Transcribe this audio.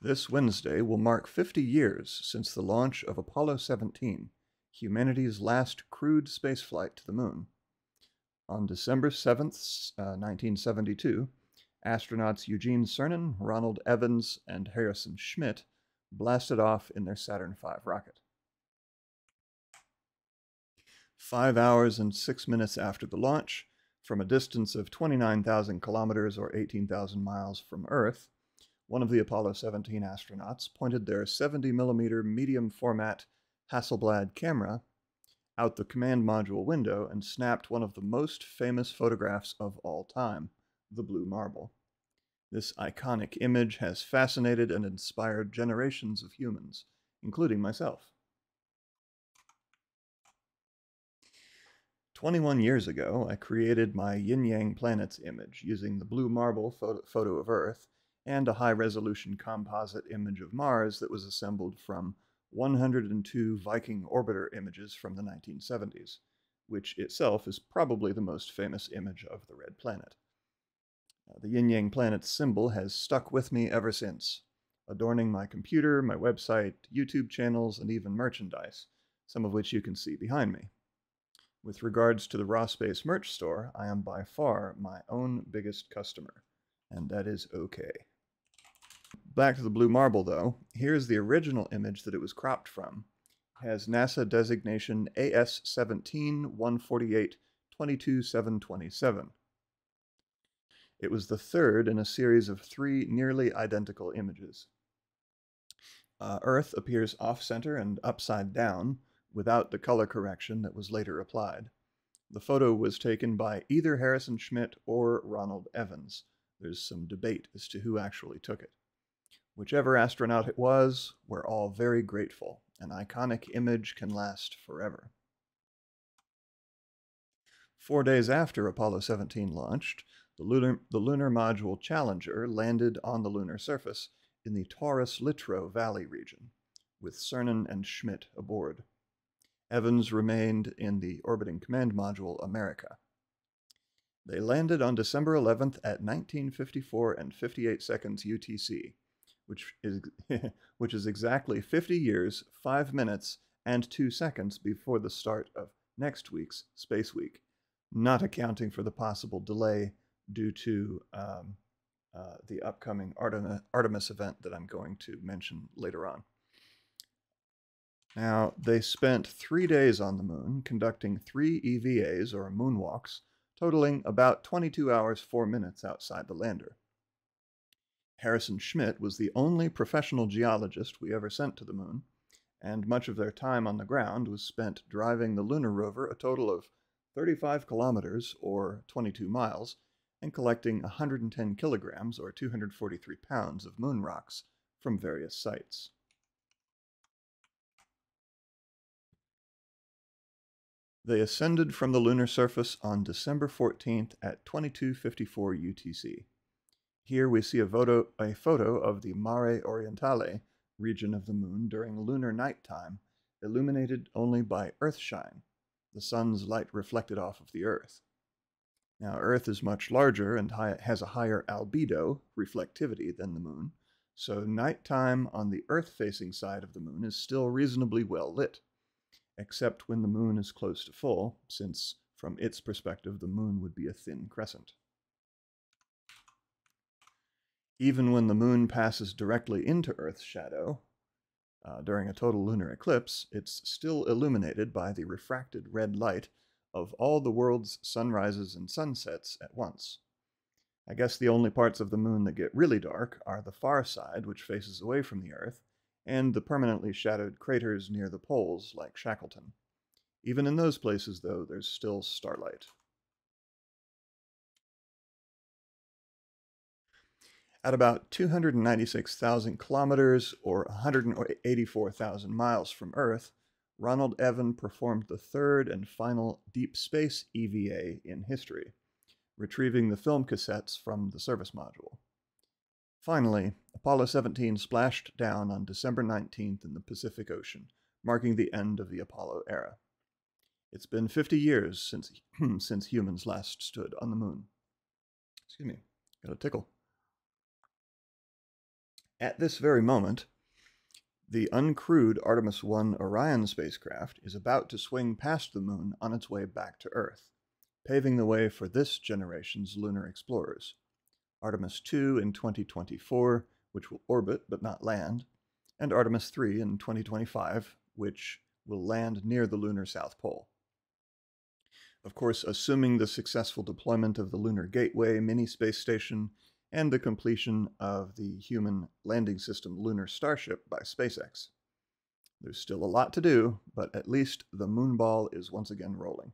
This Wednesday will mark 50 years since the launch of Apollo 17, humanity's last crewed spaceflight to the moon. On December 7, uh, 1972, astronauts Eugene Cernan, Ronald Evans, and Harrison Schmitt blasted off in their Saturn V rocket. Five hours and six minutes after the launch, from a distance of 29,000 kilometers or 18,000 miles from Earth, one of the Apollo 17 astronauts pointed their 70 millimeter medium format Hasselblad camera out the command module window and snapped one of the most famous photographs of all time, the blue marble. This iconic image has fascinated and inspired generations of humans, including myself. 21 years ago, I created my yin yang planets image using the blue marble photo, photo of Earth and a high resolution composite image of Mars that was assembled from 102 Viking orbiter images from the 1970s, which itself is probably the most famous image of the red planet. Uh, the yin yang planet's symbol has stuck with me ever since, adorning my computer, my website, YouTube channels, and even merchandise, some of which you can see behind me. With regards to the Raw Space merch store, I am by far my own biggest customer, and that is okay. Back to the blue marble, though. Here's the original image that it was cropped from. It has NASA designation AS17 148 22727. It was the third in a series of three nearly identical images. Uh, Earth appears off center and upside down without the color correction that was later applied. The photo was taken by either Harrison Schmitt or Ronald Evans. There's some debate as to who actually took it. Whichever astronaut it was, we're all very grateful. An iconic image can last forever. Four days after Apollo 17 launched, the lunar, the lunar module Challenger landed on the lunar surface in the Taurus Littrow Valley region, with Cernan and Schmitt aboard. Evans remained in the orbiting command module America. They landed on December 11th at 1954 and 58 seconds UTC, which is, which is exactly 50 years, 5 minutes, and 2 seconds before the start of next week's Space Week, not accounting for the possible delay due to um, uh, the upcoming Artemis, Artemis event that I'm going to mention later on. Now, they spent three days on the moon conducting three EVAs, or moonwalks, totaling about 22 hours 4 minutes outside the lander. Harrison Schmitt was the only professional geologist we ever sent to the moon, and much of their time on the ground was spent driving the lunar rover a total of 35 kilometers, or 22 miles, and collecting 110 kilograms, or 243 pounds, of moon rocks from various sites. They ascended from the lunar surface on December 14th at 2254 UTC. Here we see a photo, a photo of the Mare Orientale region of the moon during lunar nighttime, illuminated only by earthshine, the sun's light reflected off of the Earth. Now, Earth is much larger and high, has a higher albedo, reflectivity, than the moon, so nighttime on the Earth facing side of the moon is still reasonably well lit, except when the moon is close to full, since from its perspective the moon would be a thin crescent. Even when the moon passes directly into Earth's shadow, uh, during a total lunar eclipse, it's still illuminated by the refracted red light of all the world's sunrises and sunsets at once. I guess the only parts of the moon that get really dark are the far side, which faces away from the Earth, and the permanently shadowed craters near the poles, like Shackleton. Even in those places, though, there's still starlight. At about 296,000 kilometers or 184,000 miles from Earth, Ronald Evan performed the third and final deep space EVA in history, retrieving the film cassettes from the service module. Finally, Apollo 17 splashed down on December 19th in the Pacific Ocean, marking the end of the Apollo era. It's been 50 years since, since humans last stood on the moon. Excuse me, got a tickle. At this very moment, the uncrewed Artemis 1 Orion spacecraft is about to swing past the moon on its way back to Earth, paving the way for this generation's lunar explorers. Artemis 2 in 2024, which will orbit but not land, and Artemis 3 in 2025, which will land near the lunar South Pole. Of course, assuming the successful deployment of the Lunar Gateway mini space station and the completion of the human landing system Lunar Starship by SpaceX. There's still a lot to do, but at least the moonball is once again rolling.